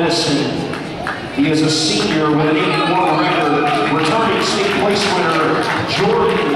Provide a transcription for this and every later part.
medicine. He is a senior with an 81 record, returning state place winner Jordan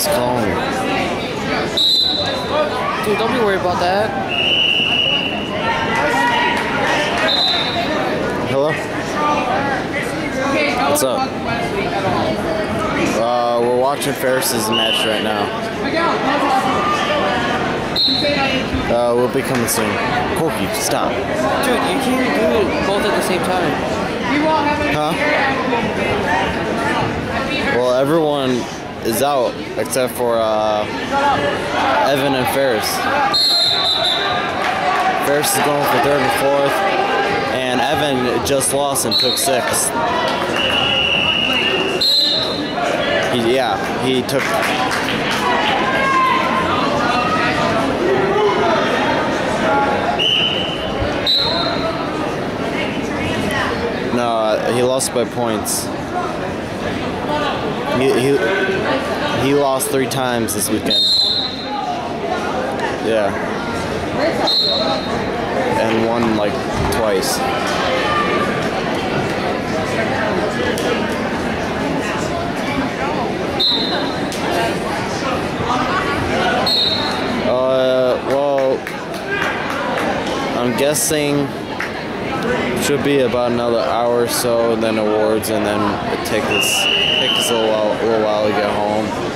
Who the fuck is calling? Dude, don't be worried about that. Hello? What's up? Uh, we're watching Farris's match right now. Uh, we'll be coming soon. Corky, stop. Dude, you can't do it both at the same time. Huh? Well, everyone is out except for uh, Evan and Farris. Farris is going for third and fourth, and Evan just lost and took six. He, yeah, he took. No, uh, he lost by points. He, he, he lost three times this weekend. Yeah. And won like twice. Uh, well, I'm guessing should be about another hour or so, then awards, and then it take us take us a little while, a little while to get home.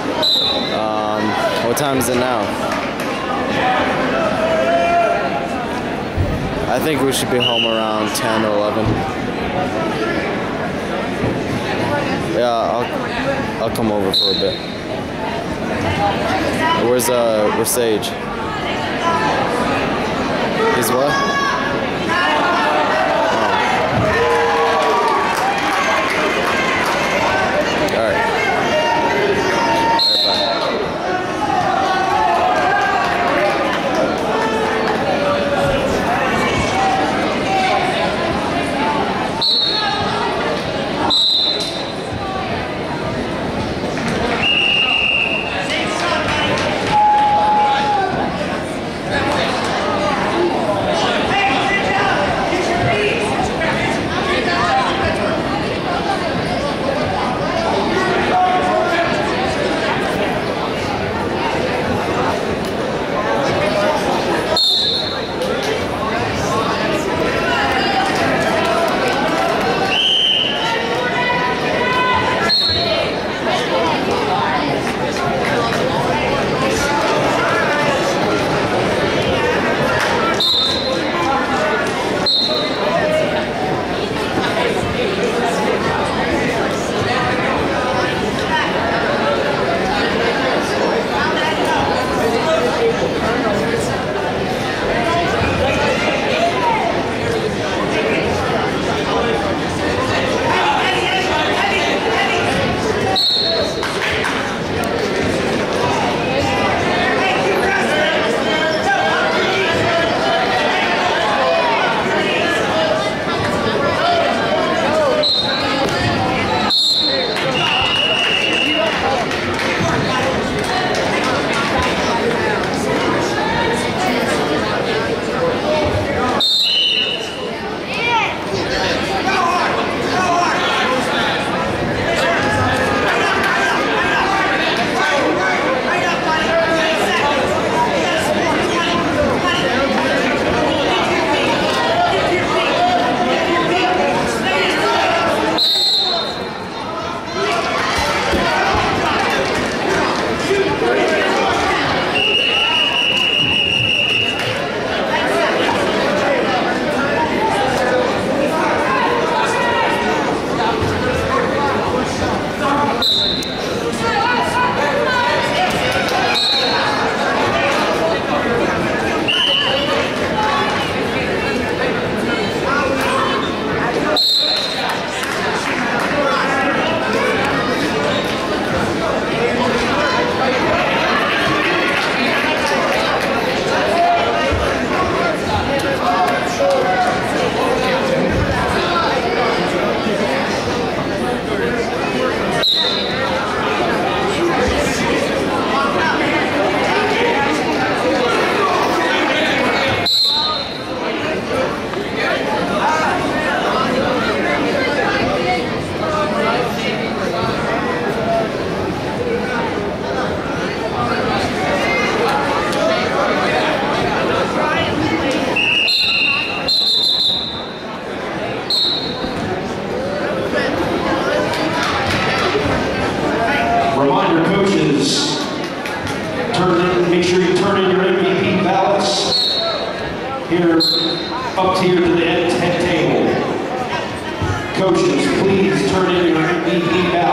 What time is it now? I think we should be home around 10 or 11. Yeah, I'll I'll come over for a bit. Where's uh where's Sage? He's what? Coaches, please turn in your MVP